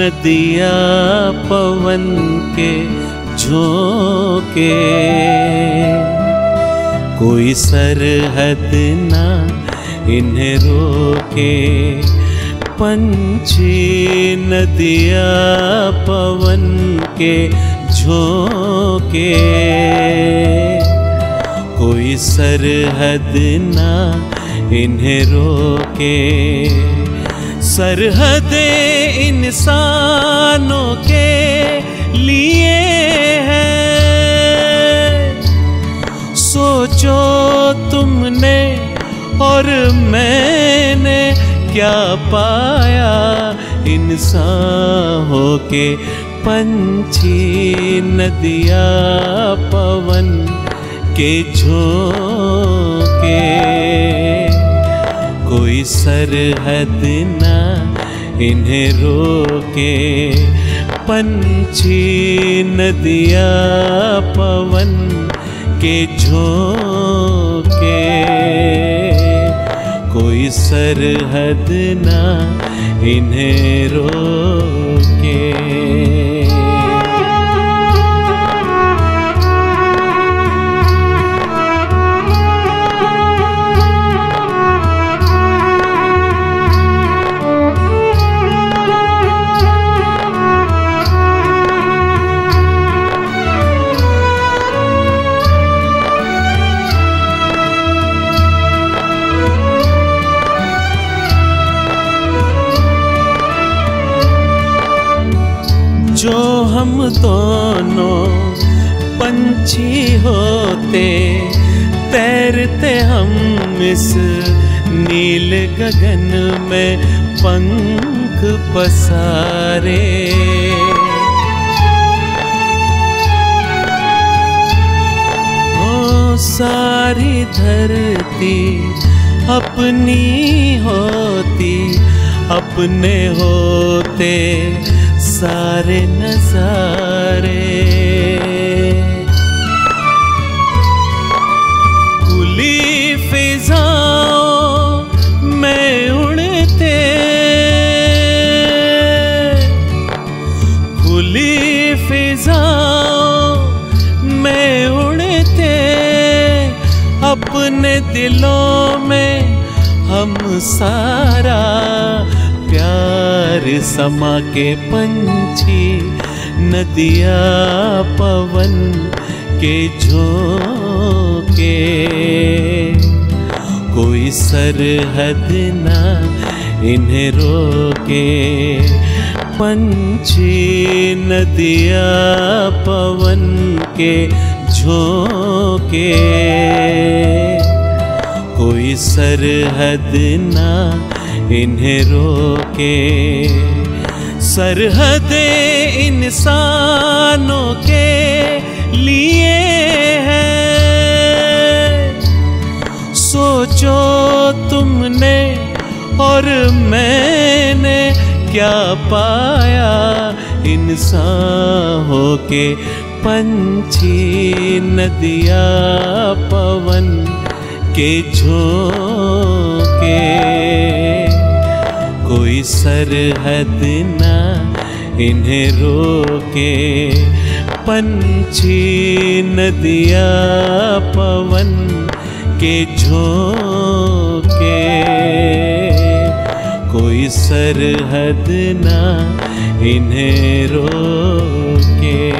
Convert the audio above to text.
नदिया पवन के झोंके। कोई सरहद ना इन्हें रोके। पंछी नदिया पवन के झोंके। कोई सरहद ना इन्हें रोके। सरहद इंसानों के लिए है। सोचो तुमने और मैंने क्या पाया इंसान हो के पंछी नदिया पवन के झोंके। कोई सरहद ना इन्हें रोके। पंछी नदिया पवन के झोंके। कोई सरहद ना इन्हें रोके। जो हम दोनों पंछी होते, तैरते हम इस नील गगन में पंख पसारे। ओ सारी धरती अपनी होती, अपने होते सारे नजारे। खुली फिजाओं में उड़ते। खुली फिजाओं में उड़ते। अपने दिलों में हम सारा प्यार समा के पंछी, नदिया, पवन के झोंके। कोई सरहद ना इन्हें रोके। पंछी, नदिया, पवन के झोंके। कोई सरहद ना इन्हें रोके। सरहद इंसानों के लिए है। सोचो तुमने और मैंने क्या पाया इंसान हो के पंछी नदिया, पवन के झोंके। सरहद ना इन्हें रोके। पंछी नदिया पवन के झोंके। कोई सरहद ना इन्हें रोके।